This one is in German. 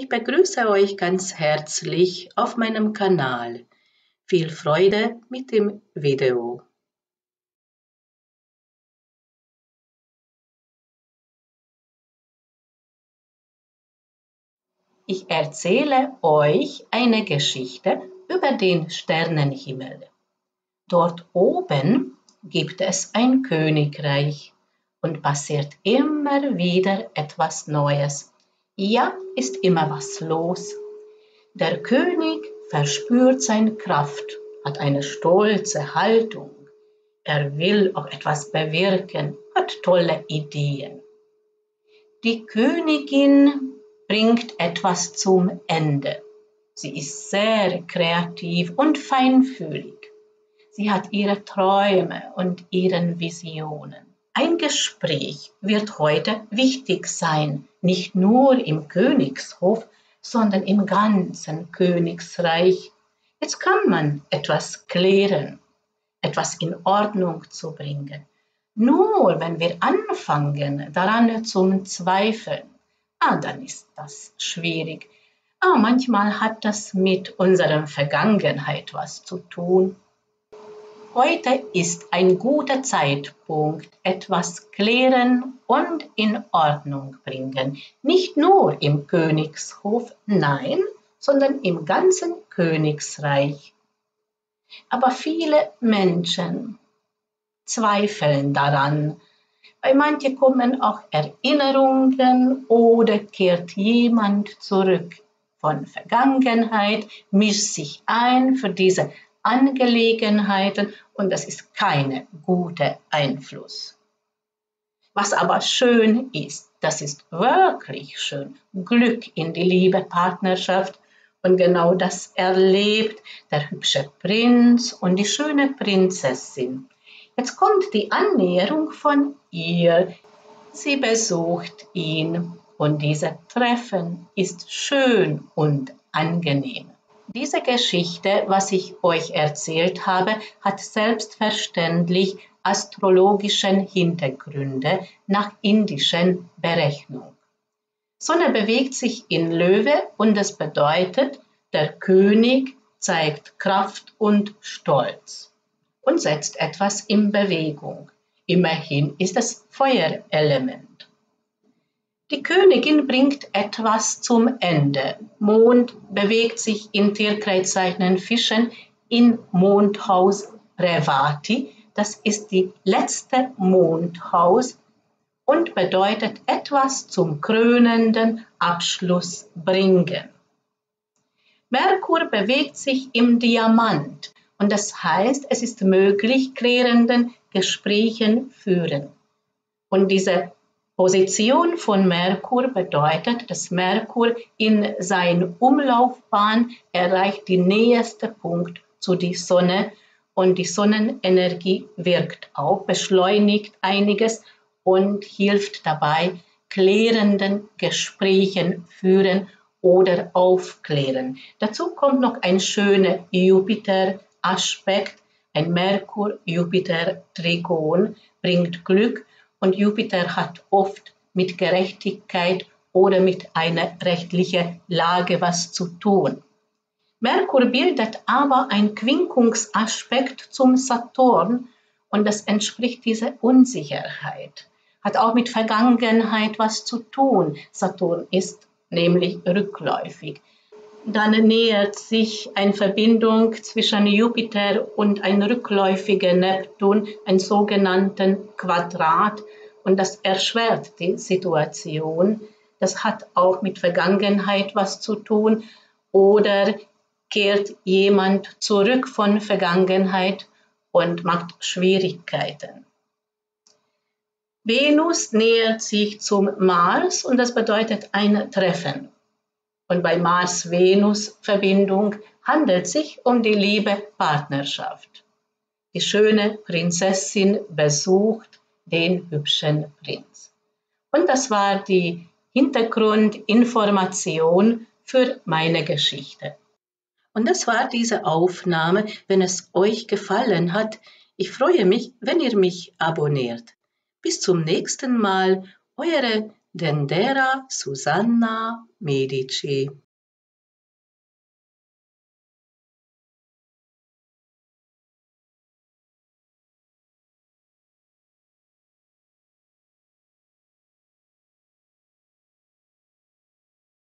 Ich begrüße euch ganz herzlich auf meinem Kanal. Viel Freude mit dem Video. Ich erzähle euch eine Geschichte über den Sternenhimmel. Dort oben gibt es ein Königreich und passiert immer wieder etwas Neues. Ja, ist immer was los. Der König verspürt seine Kraft, hat eine stolze Haltung. Er will auch etwas bewirken, hat tolle Ideen. Die Königin bringt etwas zum Ende. Sie ist sehr kreativ und feinfühlig. Sie hat ihre Träume und ihren Visionen. Ein Gespräch wird heute wichtig sein, nicht nur im Königshof, sondern im ganzen Königsreich. Jetzt kann man etwas klären, etwas in Ordnung zu bringen. Nur wenn wir anfangen, daran zu zweifeln, ah, dann ist das schwierig. Ah, manchmal hat das mit unserer Vergangenheit was zu tun. Heute ist ein guter Zeitpunkt, etwas klären und in Ordnung bringen. Nicht nur im Königshof, nein, sondern im ganzen Königsreich. Aber viele Menschen zweifeln daran. Bei manchen kommen auch Erinnerungen oder kehrt jemand zurück von Vergangenheit, mischt sich ein für diese Angelegenheiten und das ist keine gute Einfluss. Was aber schön ist, das ist wirklich schön, Glück in die liebe Partnerschaft und genau das erlebt der hübsche Prinz und die schöne Prinzessin. Jetzt kommt die Annäherung von ihr. Sie besucht ihn und dieses Treffen ist schön und angenehm. Diese Geschichte, was ich euch erzählt habe, hat selbstverständlich astrologischen Hintergründe nach indischen Berechnung. Sonne bewegt sich in Löwe und das bedeutet, der König zeigt Kraft und Stolz und setzt etwas in Bewegung. Immerhin ist es Feuerelement. Die Königin bringt etwas zum Ende. Mond bewegt sich in Tierkreiszeichen Fischen in Mondhaus Revati. Das ist die letzte Mondhaus und bedeutet etwas zum krönenden Abschluss bringen. Merkur bewegt sich im Diamant und das heißt, es ist möglich, klärenden Gesprächen führen. Und diese Position von Merkur bedeutet, dass Merkur in seiner Umlaufbahn erreicht den nächsten Punkt zu der Sonne und die Sonnenenergie wirkt auch, beschleunigt einiges und hilft dabei, klärenden Gesprächen führen oder aufklären. Dazu kommt noch ein schöner Jupiter-Aspekt, ein Merkur-Jupiter-Trigon bringt Glück und Jupiter hat oft mit Gerechtigkeit oder mit einer rechtlichen Lage was zu tun. Merkur bildet aber ein Quinkungsaspekt zum Saturn und das entspricht dieser Unsicherheit. Hat auch mit Vergangenheit was zu tun. Saturn ist nämlich rückläufig. Dann nähert sich eine Verbindung zwischen Jupiter und einem rückläufigen Neptun, ein sogenannten Quadrat. Und das erschwert die Situation. Das hat auch mit Vergangenheit was zu tun. Oder kehrt jemand zurück von Vergangenheit und macht Schwierigkeiten. Venus nähert sich zum Mars und das bedeutet ein Treffen. Und bei Mars-Venus-Verbindung handelt sich um die liebe Partnerschaft. Die schöne Prinzessin besucht den hübschen Prinz. Und das war die Hintergrundinformation für meine Geschichte. Und das war diese Aufnahme. Wenn es euch gefallen hat, ich freue mich, wenn ihr mich abonniert. Bis zum nächsten Mal, eure Dendera Susanna Medici